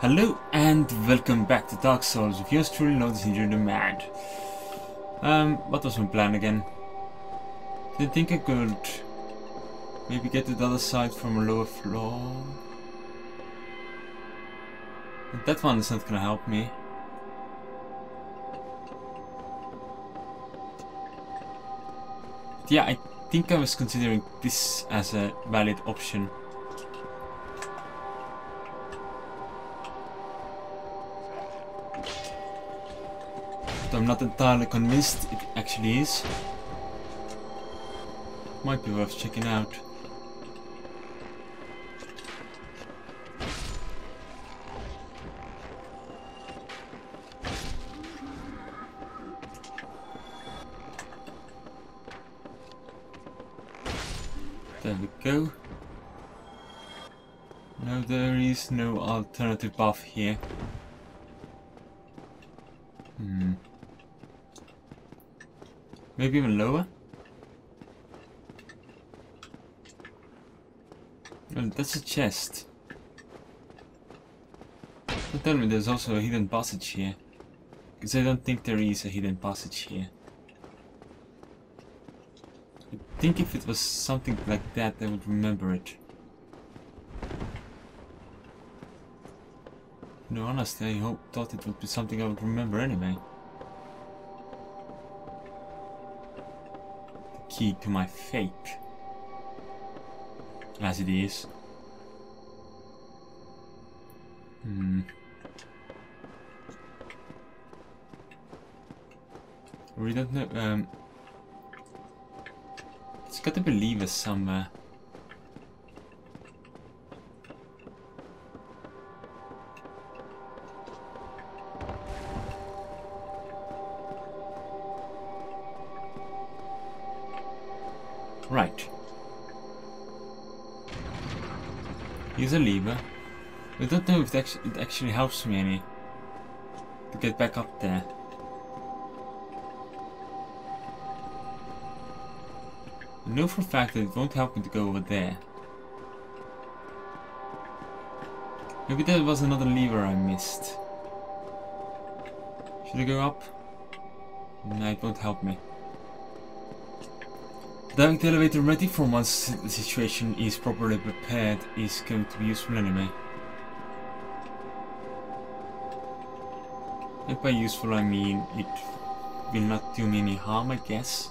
Hello and welcome back to Dark Souls with yours truly, Lotus Ninja the Mad. Um, what was my plan again? Did I think I could maybe get to the other side from a lower floor? But that one is not gonna help me. But yeah, I think I was considering this as a valid option. I'm not entirely convinced it actually is. Might be worth checking out. There we go. Now there is no alternative path here. Maybe even lower? Well, that's a chest. Don't tell me there's also a hidden passage here. Because I don't think there is a hidden passage here. I think if it was something like that, I would remember it. No, honestly, I hope, thought it would be something I would remember anyway. Key to my fate. As it is. Hmm. We don't know. Um, it's got to be levers somewhere. Use a lever. I don't know if it actually, helps me any to get back up there. I know for a fact that it won't help me to go over there. Maybe there was another lever I missed. Should I go up? No, it won't help me. Having the elevator ready for once the situation is properly prepared is going to be useful anyway. And by useful I mean it will not do me any harm I guess.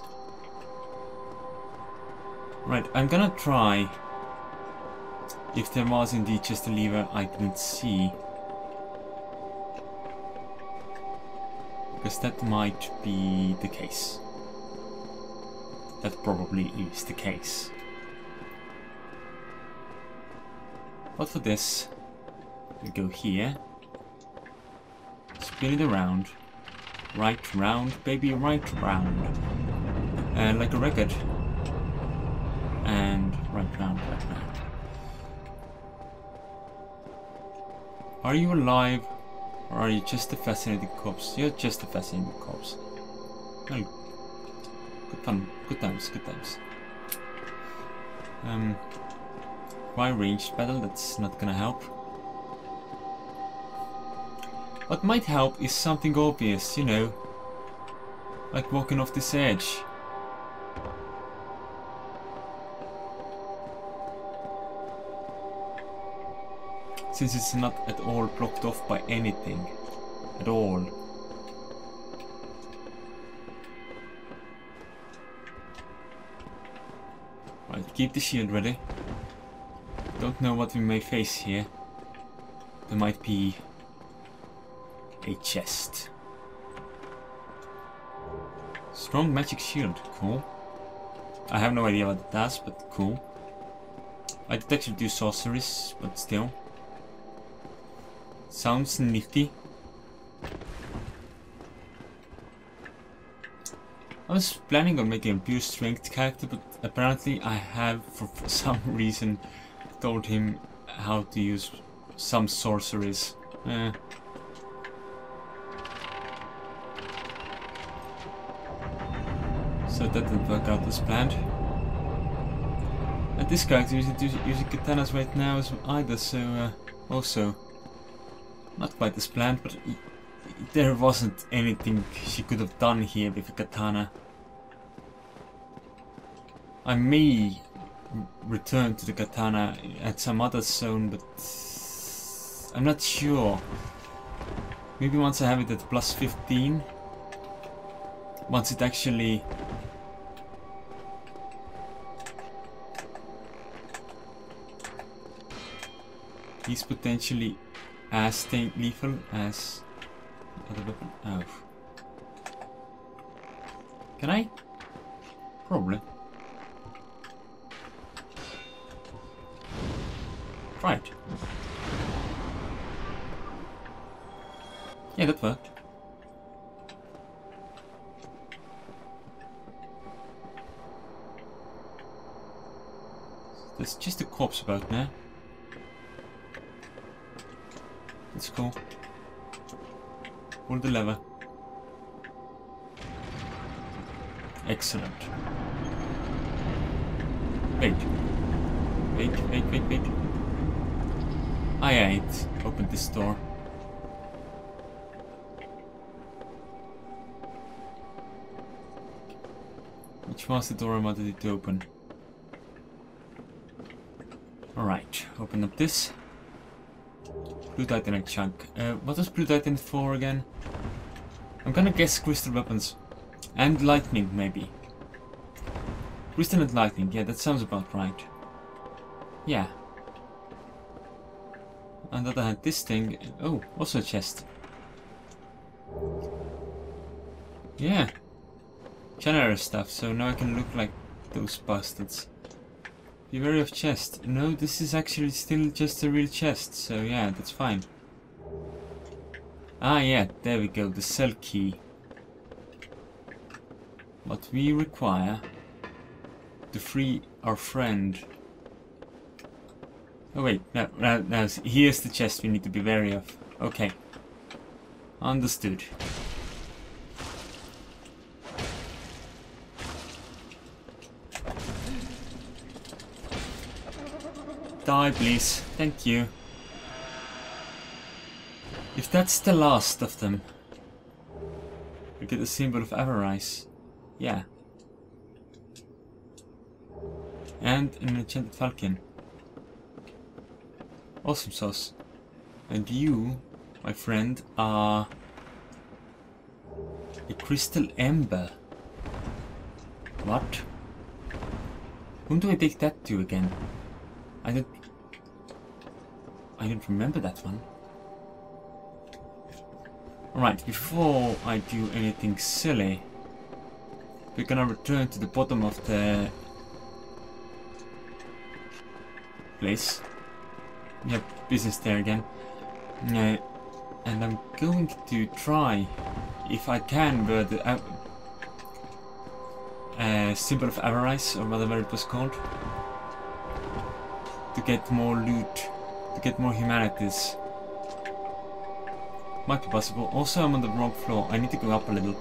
Right, I'm gonna try if there was indeed just a lever I didn't see. Because that might be the case. That probably is the case. But for this, we go here, spin it around, right round, baby, right round, and like a record, and right round, right round. Are you alive, or are you just a fascinating corpse? You're just a fascinating corpse. Well, good fun, good times, good times. Um, why ranged battle? That's not gonna help. What might help is something obvious, you know, like walking off this edge. Since it's not at all blocked off by anything. At all. Right, keep the shield ready. Don't know what we may face here. There might be a chest. Strong magic shield, cool. I have no idea what it does, but cool. I did actually do sorceries, but still. Sounds nifty. I was planning on making a pure strength character, but apparently I have, for, for some reason, told him how to use some sorceries. Eh. So that didn't work out as planned. And this character isn't using katanas right now as either, so uh, also Not quite as planned, but there wasn't anything she could have done here with a katana. I may return to the katana at some other zone, but I'm not sure. Maybe once I have it at plus 15. Once it actually... is potentially as lethal as other weapon. Oh. Can I? Probably. Right. Yeah, that worked. There's just a corpse about now. That's cool. Pull the lever. Excellent. Wait. Wait, wait, wait, wait. I ain't opened this door. Which was the door I wanted it to open? Alright, open up this. Blue Titanite chunk. Uh, what was Blue Titanite for again? I'm gonna guess crystal weapons. And lightning, maybe. Crystal and lightning, yeah, that sounds about right. Yeah. On the other hand, this thing... Oh, also a chest. Yeah. Generous stuff, so now I can look like those bastards. Be wary of chest. No, this is actually still just a real chest, so yeah, that's fine. Ah yeah, there we go, the cell key. What we require to free our friend. Oh wait, no, no, no, here's the chest we need to be wary of. Okay. Understood. Die, please. Thank you. If that's the last of them, we get the symbol of Avarice. Yeah. And an enchanted falchion. Awesome sauce. And you, my friend, are a crystal ember. What? Whom do I take that to again? I don't I don't remember that one. Alright, before I do anything silly, we're gonna return to the bottom of the place. Have business there again. And I'm going to try, if I can, where the uh, uh, symbol of avarice, or whatever it was called, to get more loot to get more humanities. Might be possible. Also, I'm on the wrong floor. I need to go up a little.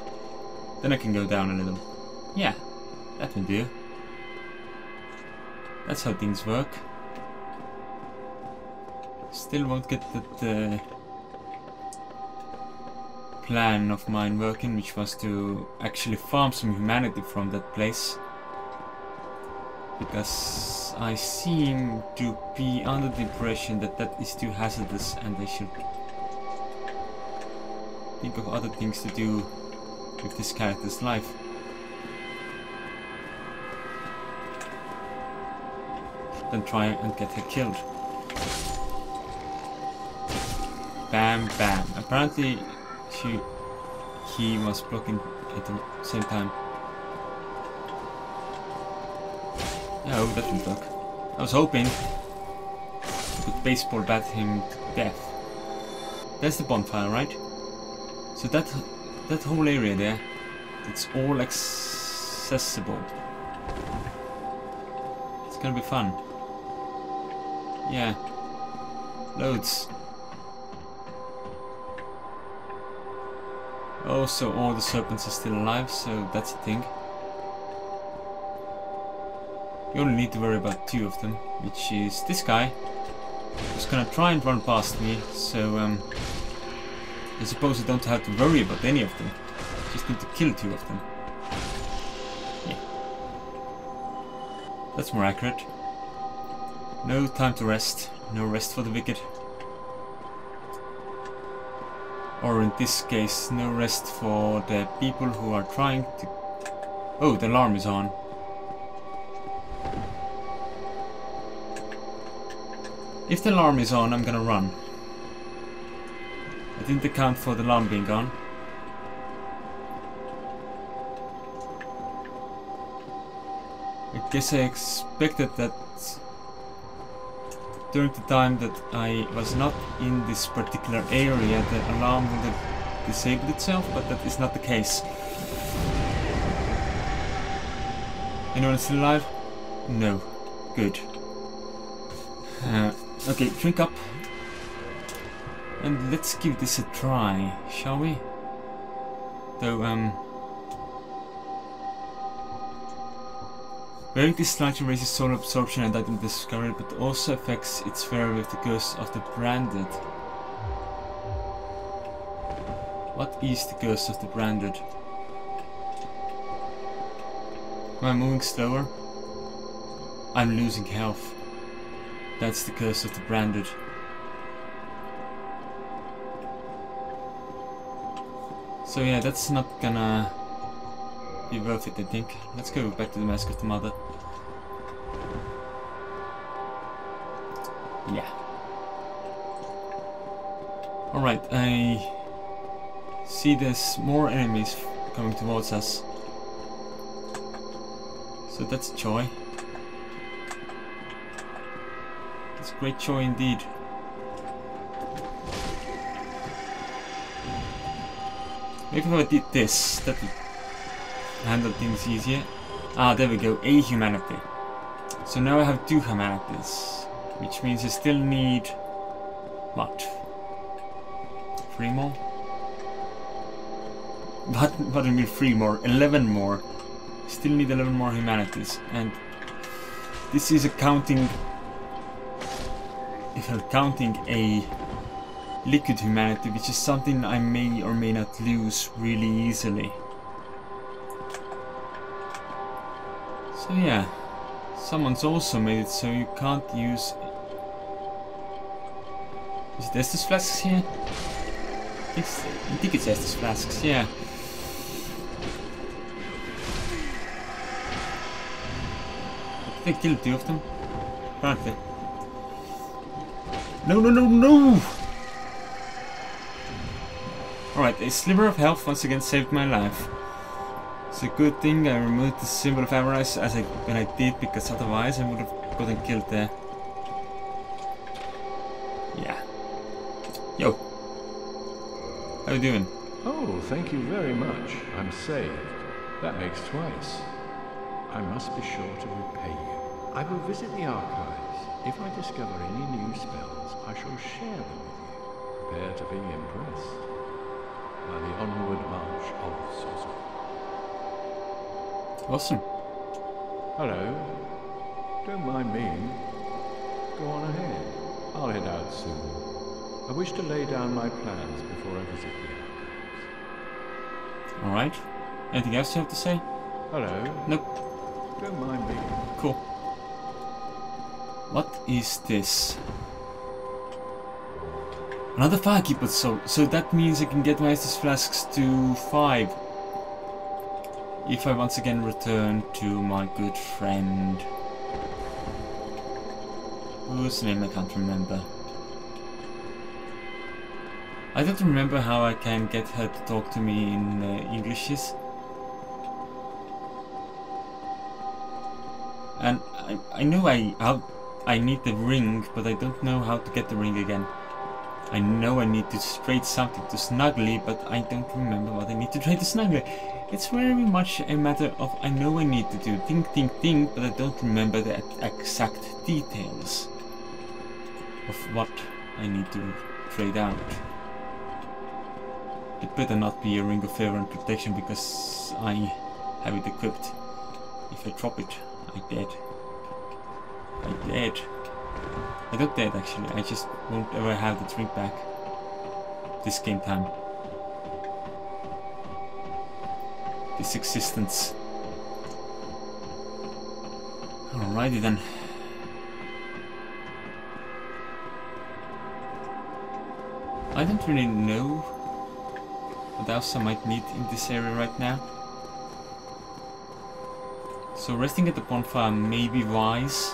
Then I can go down a little. Yeah, that will do. That's how things work. Still won't get that uh, plan of mine working, which was to actually farm some humanity from that place. Because I seem to be under the impression that that is too hazardous and I should think of other things to do with this character's life. Than try and get her killed. Bam, bam. Apparently, she, he was blocking at the same time. Oh, that didn't work. I was hoping could baseball bat him to death. That's the bonfire, right? So that that whole area there, it's all accessible. It's gonna be fun. Yeah. Loads. Oh, so all the serpents are still alive, so that's a thing. You only need to worry about two of them, which is this guy. Who's gonna try and run past me, so um, I suppose I don't have to worry about any of them. Just need to kill two of them. Yeah. That's more accurate. No time to rest. No rest for the wicked. Or in this case, no rest for the people who are trying to... Oh, the alarm is on. If the alarm is on, I'm gonna run. Didn't account for the alarm being on. I guess I expected that during the time that I was not in this particular area the alarm would have disabled itself, but that is not the case. Anyone still alive? No. Good. Uh, okay, drink up. And let's give this a try, shall we? Though, um... Wearing this slightly raises solar absorption and item discovery, but also affects its fare with the curse of the branded. What is the curse of the branded? Am I moving slower? I'm losing health. That's the curse of the branded. So yeah, that's not gonna be worth it, I think. Let's go back to the Mask of the Mother. Yeah. Alright, I see there's more enemies coming towards us. So that's joy. It's great joy indeed. If I did this, that handle things easier. Ah, there we go, a humanity. So now I have two humanities, which means I still need... what? Three more? What, what do you mean three more? Eleven more. Still need 11 more humanities, and this is accounting... If I'm counting a liquid humanity, which is something I may or may not lose really easily. So yeah, someone's also made it so you can't use... Is it Estus flasks here? I think, I think it's Estus flasks, yeah. I think killed two of them. Apparently. No, no, no, no! Alright, a sliver of health once again saved my life. It's a good thing I removed the symbol of avarice as I when I did because otherwise I would have gotten killed there. Yeah. Yo. How you doing? Oh, thank you very much. I'm saved. That makes twice. I must be sure to repay you. I will visit the archives. If I discover any new spells, I shall share them with you. Prepare to be impressed by the onward march of sorcery. Awesome. Hello. Don't mind me. Go on ahead. I'll head out soon. I wish to lay down my plans before I visit the archives. Alright. Anything else you have to say? Hello. Nope. Don't mind me. Cool. What is this? Another firekeeper soul. So that means I can get my Estus flasks to five. If I once again return to my good friend. Whose name I can't remember. I don't remember how I can get her to talk to me in uh, Englishes. And I, I know I how I need the ring, but I don't know how to get the ring again. I know I need to trade something to Snuggly, but I don't remember what I need to trade to Snuggly. It's very much a matter of I know I need to do think, think, think, but I don't remember the exact details of what I need to trade out. It better not be a Ring of Favor and Protection because I have it equipped. If I drop it, I dead. I dead. I got dead, actually, I just won't ever have the drink back this game time. This existence. Alrighty then. I don't really know what else I might need in this area right now. So resting at the bonfire may be wise.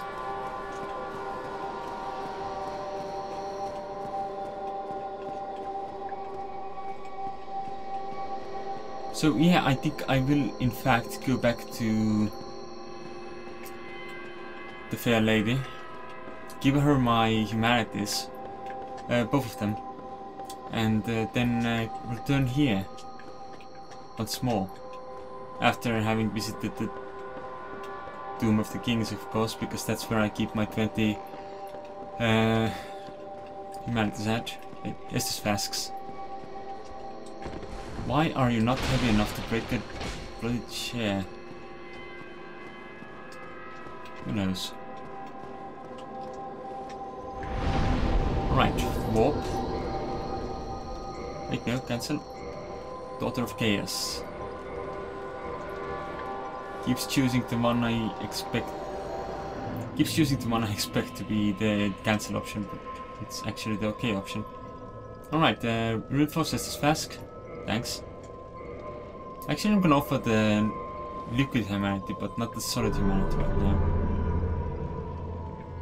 So yeah, I think I will in fact go back to the fair lady, give her my humanities, uh, both of them, and uh, then uh, return here once more after having visited the Tomb of the Kings, of course, because that's where I keep my 20 uh, humanities at. Estus Flasks. Why are you not heavy enough to break that bloody chair? Who knows? Right, warp. Wait, no, cancel. Daughter of Chaos. Keeps choosing the one I expect. Keeps choosing the one I expect to be the cancel option, but it's actually the okay option. Alright, uh, reinforce Estus Flask. Thanks. Actually, I'm gonna offer the liquid humanity, but not the solid humanity right now.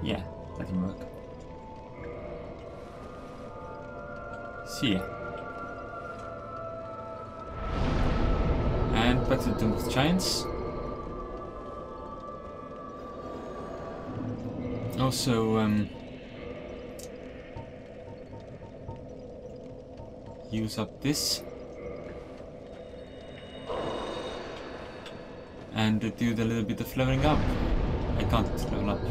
Yeah, that can work. See ya. And back to the Tomb of the Giants. Also, um, use up this. And do the little bit of leveling up. I can't level up.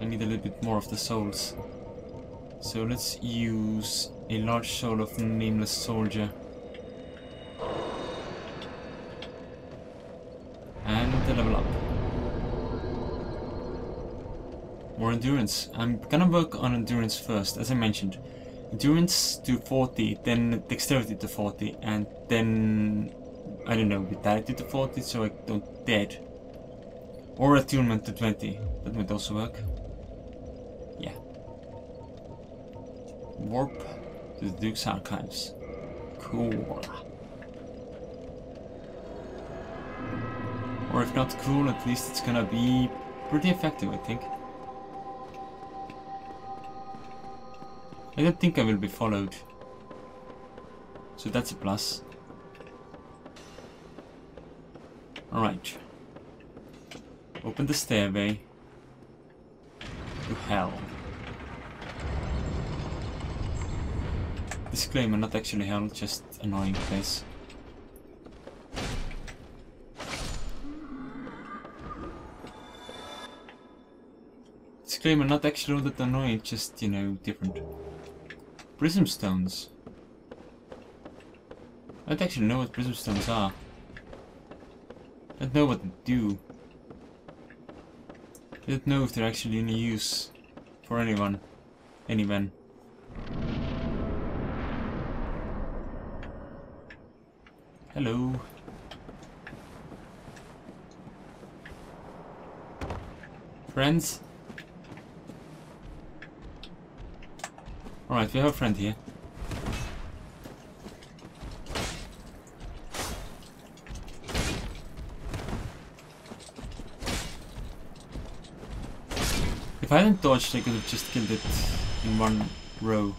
I need a little bit more of the souls. So let's use a large soul of Nameless Soldier. And the level up. More endurance. I'm gonna work on endurance first, as I mentioned. Endurance to 40, then dexterity to 40, and then, I don't know, vitality to 40 so I don't dead. Or attunement to 20, that might also work. Yeah. Warp to the Duke's Archives. Cool. Or if not cool, at least it's gonna be pretty effective, I think. I don't think I will be followed. So that's a plus. Alright. Open the stairway. To hell. Disclaimer, not actually hell, just annoying place. Disclaimer, not actually all that annoying, just, you know, different. Prism stones. I don't actually know what prism stones are. I don't know what to do. I don't know if they're actually any use for anyone. Anyone. Hello. Friends? Alright, we have a friend here. I hadn't dodged, I could have just killed it in one row.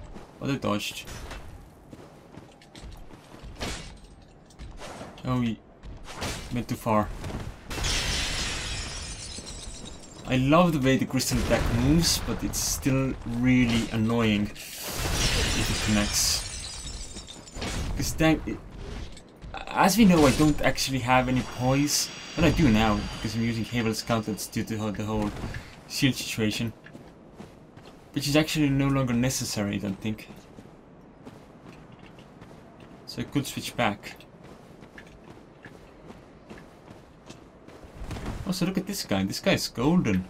Oh, but I dodged. Oh, he went too far. I love the way the crystal attack moves, but it's still really annoying if it connects. Because dang, it, as we know, I don't actually have any poise. But I do now, because I'm using Havel's Gauntlets due to the whole shield situation. Which is actually no longer necessary, I don't think. So I could switch back. Also, look at this guy. This guy is golden.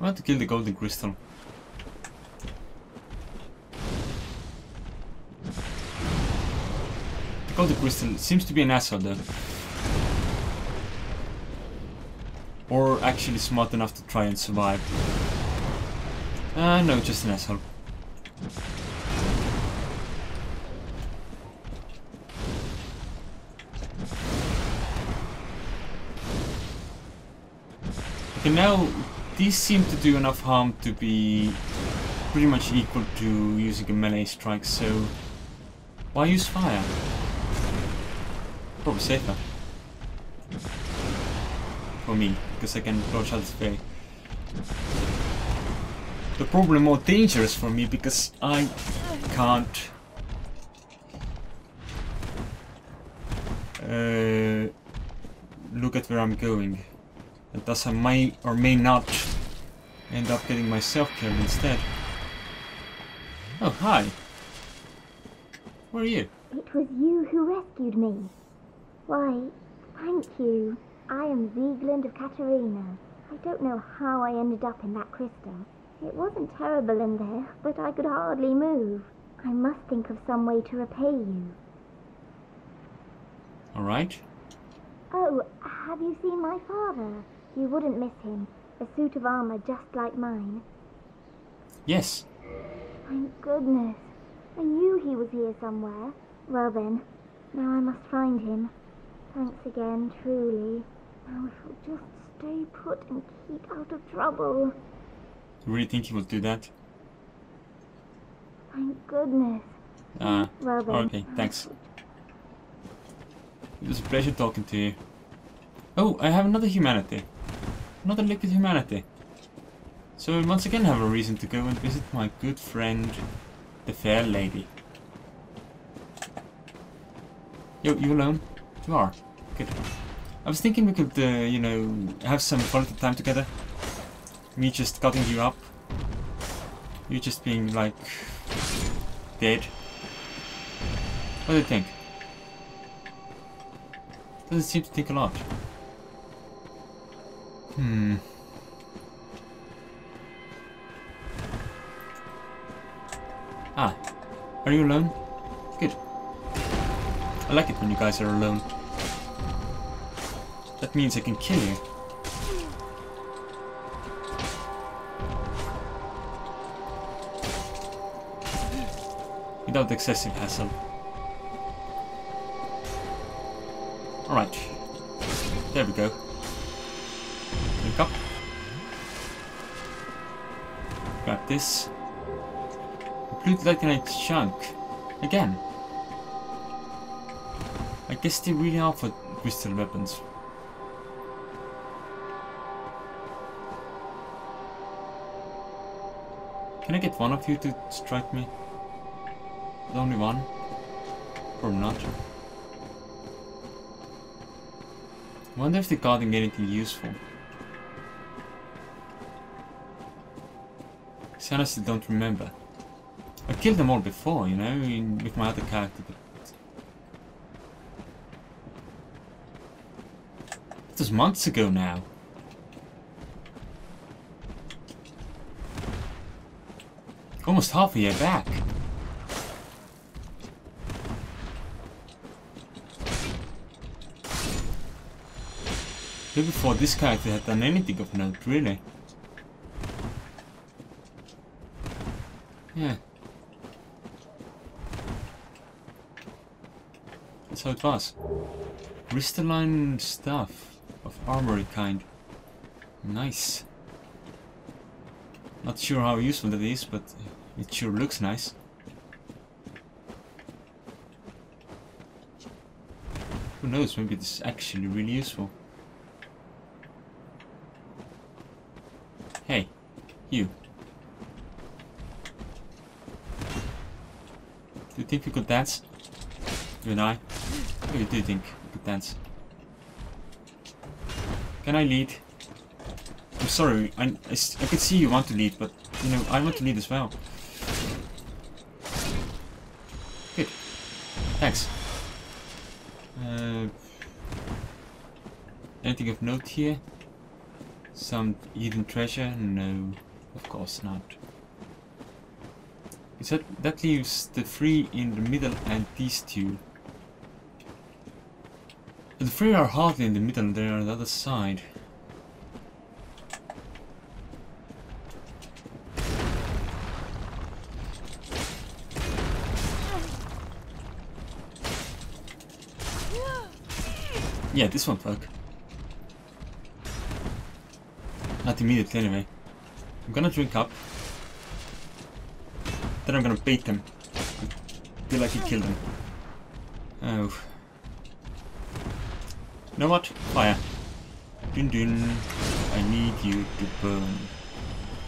I want to kill the golden crystal. The golden crystal seems to be an asshole though. Or actually smart enough to try and survive. Uh, no, just an asshole. Okay, now these seem to do enough harm to be pretty much equal to using a melee strike, so why use fire? Probably safer. For me, because I can dodge out of way. The problem more dangerous for me because I can't uh, look at where I'm going. And thus I may or may not end up getting myself killed instead. Oh, hi. Where are you? It was you who rescued me. Why, thank you. I am Sieglinde of Catarina. I don't know how I ended up in that crystal. It wasn't terrible in there, but I could hardly move. I must think of some way to repay you. Alright. Oh, have you seen my father? You wouldn't miss him. A suit of armor just like mine. Yes. Thank goodness. I knew he was here somewhere. Well then, now I must find him. Thanks again, truly. Now if we'll just stay put and keep out of trouble. You really think he will do that? Thank goodness. Ah, Well okay, thanks. It was a pleasure talking to you. Oh, I have another humanity. Another liquid humanity. So I once again have a reason to go and visit my good friend, the fair lady. Yo, you alone? Are. Good. I was thinking we could, uh, you know, have some quality time together. Me just cutting you up. You just being like dead. What do you think? Doesn't seem to take a lot. Hmm. Ah, are you alone? I like it when you guys are alone. That means I can kill you. Without excessive hassle. Alright. There we go. Look up. Grab this. Like a chunk. Again. Guess they really are for crystal weapons. Can I get one of you to strike me? The only one? Or not? wonder if they're guarding anything useful. I honestly don't remember. I killed them all before, you know, in, with my other character, but... It was months ago now. Almost half a year back. Way before this character had done anything of note, really. Yeah. That's how it was. Crystalline stuff of armory kind. Nice. Not sure how useful that is, but it sure looks nice. Who knows, maybe this is actually really useful. Hey, you. Do you think we could dance? You and I? What do you think we could dance? Can I lead? I'm sorry, I I can see you want to lead, but, you know, I want to lead as well. Good. Thanks. Uh, anything of note here? Some hidden treasure? No, of course not. So that, that leaves the three in the middle and these two. The three are hardly in the middle, they're on the other side. Yeah, this one work. Not immediately anyway. I'm gonna drink up. Then I'm gonna bait them. Until I can kill them. Oh. Know what? Fire. Dun dun. I need you to burn.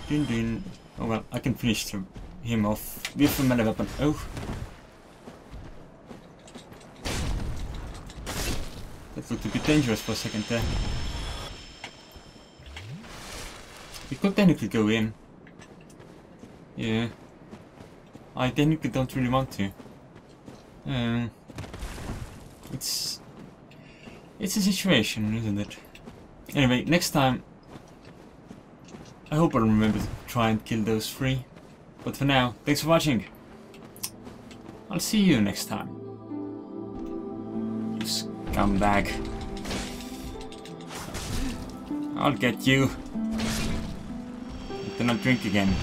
Dun dun. Oh well, I can finish him off with a melee weapon. Oh. That looked a bit dangerous for a second there. We could technically go in. Yeah. I technically don't really want to. Um, it's... It's a situation, isn't it? Anyway, next time... I hope I remember to try and kill those three. But for now, thanks for watching. I'll see you next time. Scumbag. I'll get you. Then I'll drink again.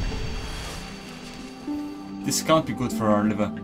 This can't be good for our liver.